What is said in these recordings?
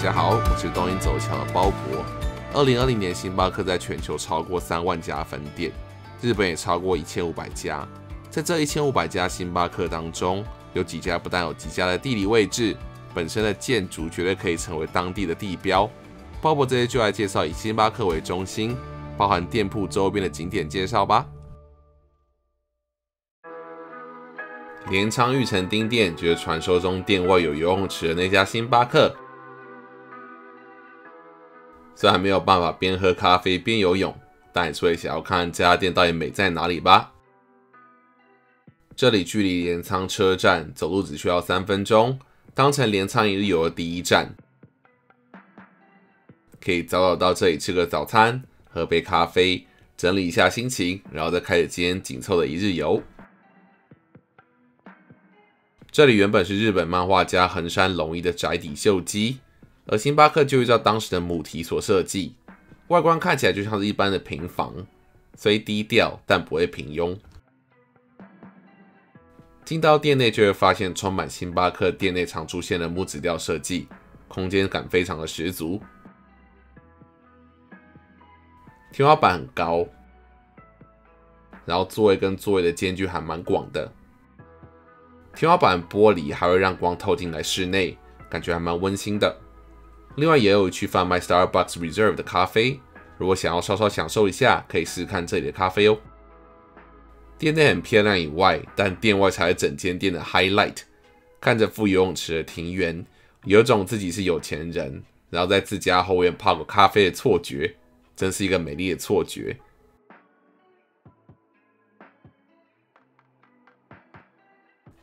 大家好，我是东英走强的包博。二零二零年，星巴克在全球超过三万家分店，日本也超过一千五百家。在这一千五百家星巴克当中，有几家不但有极佳的地理位置，本身的建筑绝对可以成为当地的地标。鲍勃这些就来介绍以星巴克为中心，包含店铺周边的景点介绍吧。镰仓玉成町店就是传说中店外有游泳池的那家星巴克。虽然没有办法边喝咖啡边游泳，但也是会想要看这家店到底美在哪里吧。这里距离镰仓车站走路只需要三分钟，当成镰仓一日游的第一站，可以早早到这里吃个早餐，喝杯咖啡，整理一下心情，然后再开始今天紧凑的一日游。这里原本是日本漫画家横山龙一的宅邸秀姬。而星巴克就依照当时的母题所设计，外观看起来就像是一般的平房，虽低调但不会平庸。进到店内就会发现充满星巴克店内常出现的木质调设计，空间感非常的十足。天花板很高，然后座位跟座位的间距还蛮广的。天花板玻璃还会让光透进来室内，感觉还蛮温馨的。另外也有去贩卖 Starbucks Reserve 的咖啡，如果想要稍稍享受一下，可以试试看这里的咖啡哦。店内很漂亮以外，但店外才是整间店的 highlight。看着附游泳池的庭园，有种自己是有钱人，然后在自家后院泡个咖啡的错觉，真是一个美丽的错觉。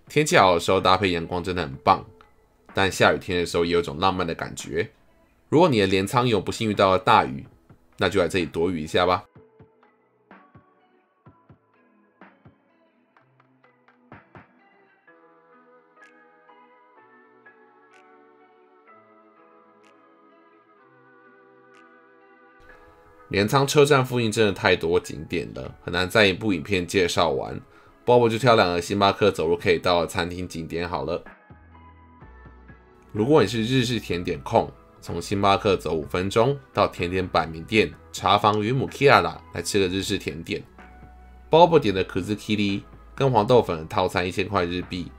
天气好的时候搭配阳光真的很棒，但下雨天的时候也有种浪漫的感觉。如果你的镰仓有不幸遇到了大雨，那就来这里躲雨一下吧。镰仓车站附近真的太多景点了，很难在一部影片介绍完。波波就挑两个星巴克走路可以到的餐厅景点好了。如果你是日式甜点控，从星巴克走五分钟到甜点百名店茶房与母 Kia 来吃个日式甜点。Bob 点的可斯 Kili 跟黄豆粉的套餐一千块日币，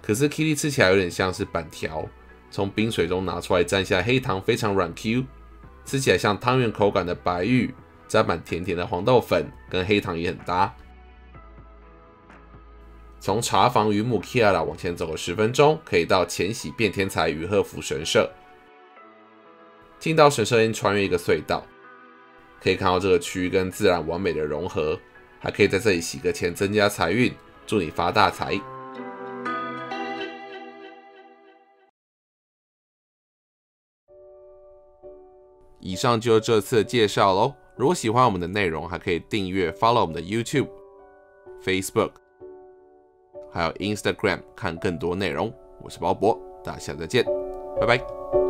可斯 Kili 吃起来有点像是板条，从冰水中拿出来蘸下黑糖，非常软 Q，吃起来像汤圆口感的白玉，沾满甜甜的黄豆粉，跟黑糖也很搭。从茶房与母 Kia 往前走个十分钟，可以到千禧变天才与鹤福神社。进到神社因穿越一个隧道，可以看到这个区域跟自然完美的融合，还可以在这里洗个钱增加财运，祝你发大财。以上就是这次的介绍喽。如果喜欢我们的内容，还可以订阅、follow 我们的 YouTube、Facebook，还有 Instagram 看更多内容。我是鲍勃，大家下次再见，拜拜。